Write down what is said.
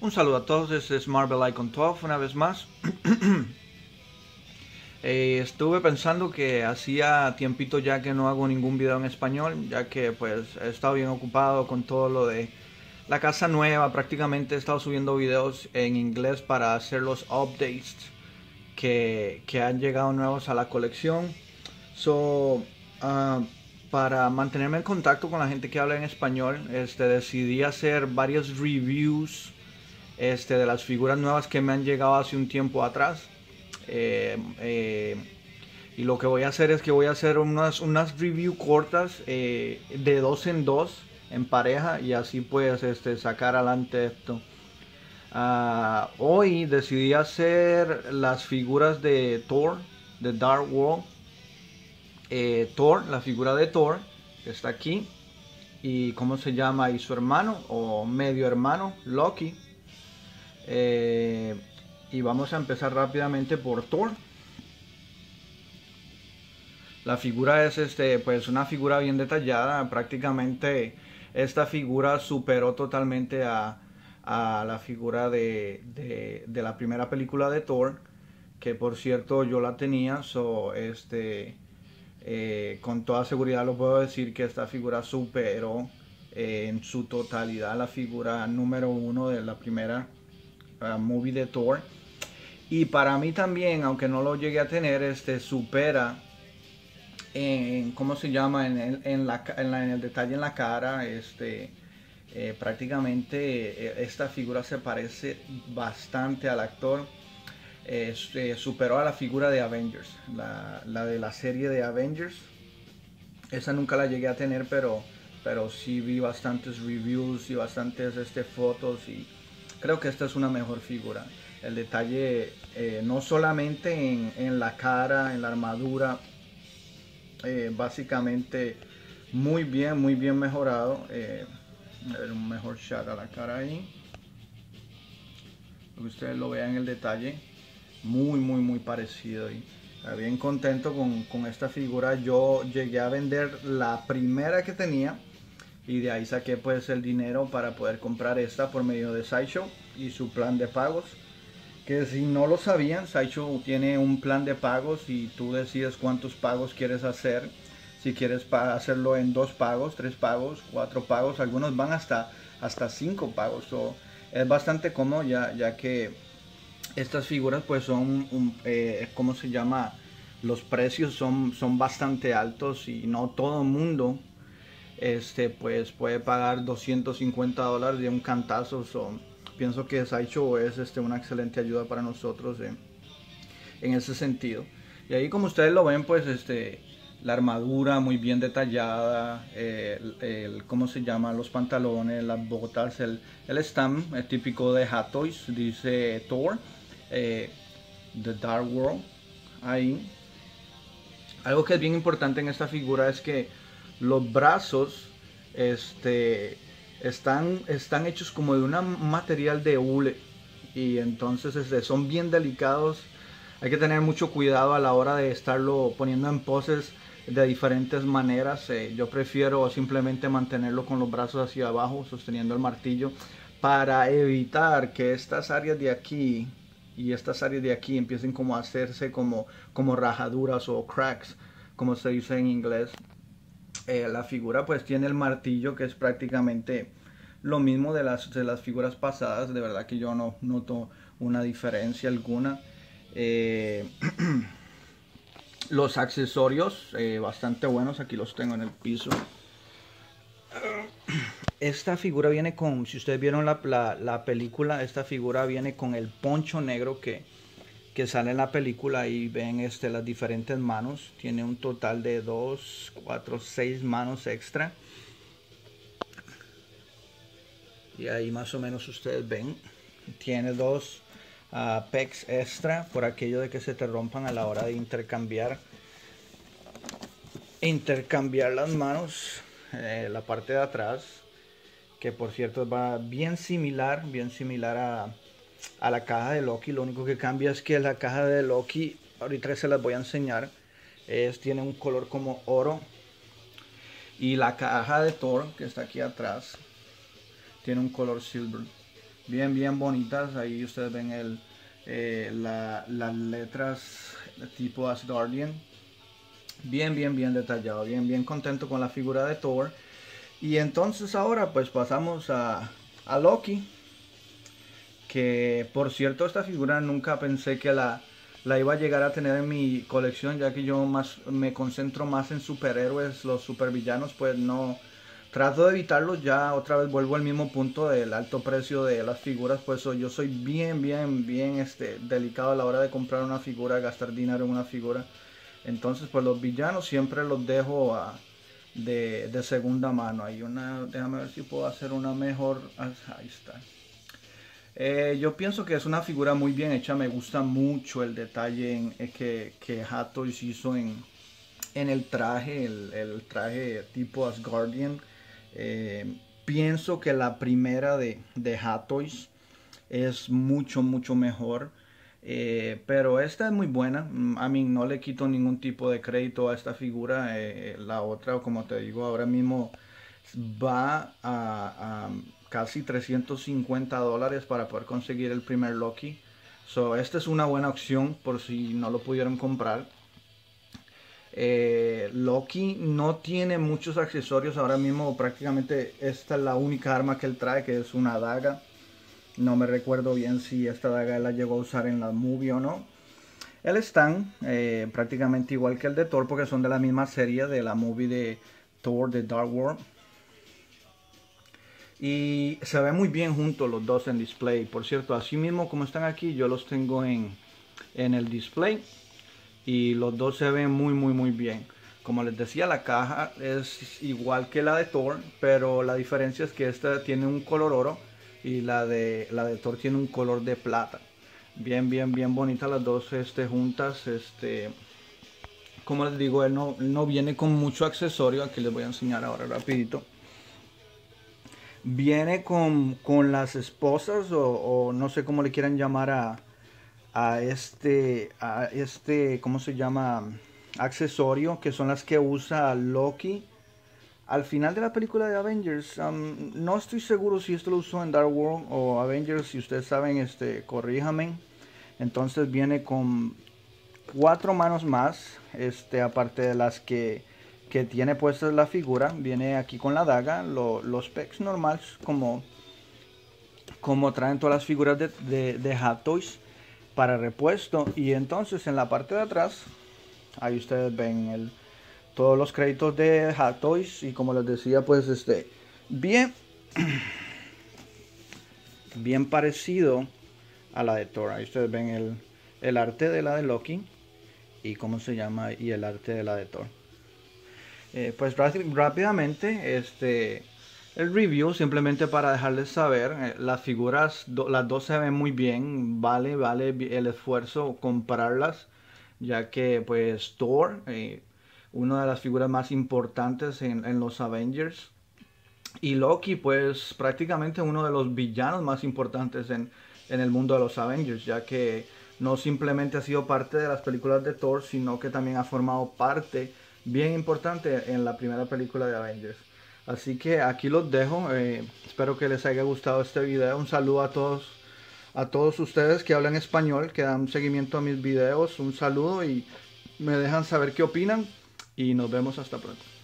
Un saludo a todos, este es Marvel Icon 12 una vez más. Eh, estuve pensando que hacía tiempito ya que no hago ningún video en español, ya que pues he estado bien ocupado con todo lo de la casa nueva. Prácticamente he estado subiendo videos en inglés para hacer los updates que, han llegado nuevos a la colección. So, ah, para mantenerme en contacto con la gente que habla en español, este, decidí hacer varios reviews este, de las figuras nuevas que me han llegado hace un tiempo atrás. Eh, eh, y lo que voy a hacer es que voy a hacer unas, unas review cortas eh, de dos en dos en pareja y así puedes este, sacar adelante esto. Ah, hoy decidí hacer las figuras de Thor, de Dark World. Thor, la figura de Thor, que está aquí. Y cómo se llama, y su hermano o medio hermano, Loki. Eh, y vamos a empezar rápidamente por Thor. La figura es este, pues una figura bien detallada. Prácticamente esta figura superó totalmente a, la figura de, la primera película de Thor. Que por cierto yo la tenía. So, este, eh, con toda seguridad lo puedo decir que esta figura superó eh, en su totalidad la figura número uno de la primera movie de Thor. Y para mí también, aunque no lo llegué a tener, este supera en, ¿cómo se llama? En el, en, la, en, el detalle en la cara, este, eh, prácticamente eh, esta figura se parece bastante al actor. Este, superó a la figura de Avengers, la, la, de la serie de Avengers. Esa nunca la llegué a tener, pero, pero sí vi bastantes reviews y bastantes este, fotos y creo que esta es una mejor figura. El detalle eh, no solamente en, la cara, en la armadura, eh, básicamente muy bien, muy bien mejorado. Eh, un mejor shot a la cara ahí. ustedes lo vean el detalle. Muy, muy, muy parecido. Y bien contento con, con esta figura. Yo llegué a vender la primera que tenía y de ahí saqué pues el dinero para poder comprar esta por medio de Sideshow y su plan de pagos. Que si no lo sabían Sideshow tiene un plan de pagos y tú decides cuántos pagos quieres hacer. Si quieres hacerlo en dos pagos tres pagos cuatro pagos algunos van hasta hasta cinco pagos. Es bastante cómodo ya ya que estas figuras pues son eh, cómo se llama los precios son, son bastante altos y no todo el mundo este, pues puede pagar 250 dólares de un cantazo. pienso que Sideshow es este, una excelente ayuda para nosotros en ese sentido. Y ahí como ustedes lo ven, pues este, la armadura muy bien detallada, el, ¿cómo se llama? Los pantalones, las botas, el, el stamp es típico de Hot Toys, dice Thor, eh, The Dark World, ahí. Algo que es bien importante en esta figura es que los brazos este, están, están hechos como de un material de hule y entonces este, son bien delicados. Hay que tener mucho cuidado a la hora de estarlo poniendo en poses de diferentes maneras. Eh, yo prefiero simplemente mantenerlo con los brazos hacia abajo, sosteniendo el martillo, para evitar que estas áreas de aquí y estas áreas de aquí empiecen como a hacerse como, como rajaduras o cracks, como se dice en inglés. Eh, la figura pues tiene el martillo que es prácticamente lo mismo de las, de las figuras pasadas. De verdad que yo no noto una diferencia alguna. Eh, los accesorios eh, bastante buenos, aquí los tengo en el piso. Esta figura viene con, si ustedes vieron la, la película, esta figura viene con el poncho negro que, que sale en la película y ven este, las diferentes manos. Tiene un total de 2, 4, 6 manos extra. Y ahí más o menos ustedes ven. Tiene dos uh, pecs extra por aquello de que se te rompan a la hora de intercambiar. Intercambiar las manos. Eh, la parte de atrás. Que por cierto va bien similar. Bien similar a a la caja de Loki. Lo único que cambia es que la caja de Loki, ahorita se las voy a enseñar, es, tiene un color como oro. Y la caja de Thor, que está aquí atrás, tiene un color silver. bien, bien bonitas. Ahí ustedes ven el, eh, las letras tipo Asgardian. Bien, bien, bien detallado, bien, bien contento con la figura de Thor. Y entonces ahora pues pasamos a, a Loki. Que por cierto esta figura nunca pensé que la, la iba a llegar a tener en mi colección ya que yo más me concentro más en superhéroes, los supervillanos pues no trato de evitarlos ya otra vez vuelvo al mismo punto del alto precio de las figuras pues yo soy bien bien bien este delicado a la hora de comprar una figura gastar dinero en una figura. Entonces pues los villanos siempre los dejo de, de, segunda mano. Hay una déjame ver si puedo hacer una mejor ahí está eh, yo pienso que es una figura muy bien hecha, me gusta mucho el detalle eh, que, que hizo en, el traje, el, traje tipo Asgardian. Eh, pienso que la primera de, de es mucho, mucho mejor. pero esta es muy buena. Mm, a mí no le quito ningún tipo de crédito a esta figura. la otra, como te digo, ahora mismo va a casi 350 dólares para poder conseguir el primer Loki. So, esta es una buena opción por si no lo pudieron comprar. Eh, Loki no tiene muchos accesorios ahora mismo. Prácticamente esta es la única arma que él trae, que es una daga. No me recuerdo bien si esta daga la llegó a usar en la movie o no. El stand, eh, prácticamente igual que el de Thor, porque son de la misma serie de la movie de Thor de Dark World. Y se ve muy bien juntos los dos en display. Por cierto, así mismo como están aquí, yo los tengo en, en el display. Y los dos se ven muy, muy, muy bien. Como les decía, la caja es igual que la de Thor, pero la diferencia es que esta tiene un color oro y la de, la de Thor tiene un color de plata. Bien, bien, bien bonitas las dos este, juntas. Este, como les digo, él no, no viene con mucho accesorio. Aquí les voy a enseñar ahora rapidito viene con, las esposas o, no sé cómo le quieran llamar a, a este, a este, ¿cómo se llama? Accesorio, que son las que usa Loki. Al final de la película de Avengers, um, no estoy seguro si esto lo usó en Dark World o Avengers, si ustedes saben, este, corríjame. Entonces viene con cuatro manos más, este, aparte de las que que tiene puesta la figura. Viene aquí con la daga, los specs normales como, como traen todas las figuras de, de, Hot Toys para repuesto. Y entonces en la parte de atrás, ahí ustedes ven el, todos los créditos de Hot Toys. Y como les decía, pues este, bien, bien parecido a la de Thor. Ahí ustedes ven el, el arte de la de Loki y cómo se llama y el arte de la de Thor. Eh, pues rápidamente, este, el review, simplemente para dejarles saber, eh, las figuras, las dos se ven muy bien, vale, vale el esfuerzo comprarlas, ya que pues Thor, eh, una de las figuras más importantes en, los Avengers, y Loki, pues prácticamente uno de los villanos más importantes en, en el mundo de los Avengers, ya que no simplemente ha sido parte de las películas de Thor, sino que también ha formado parte bien importante en la primera película de Avengers. Así que aquí los dejo. Eh, espero que les haya gustado este video. Un saludo a todos, a todos ustedes que hablan español, que dan seguimiento a mis videos. Un saludo y me dejan saber qué opinan. Y nos vemos hasta pronto.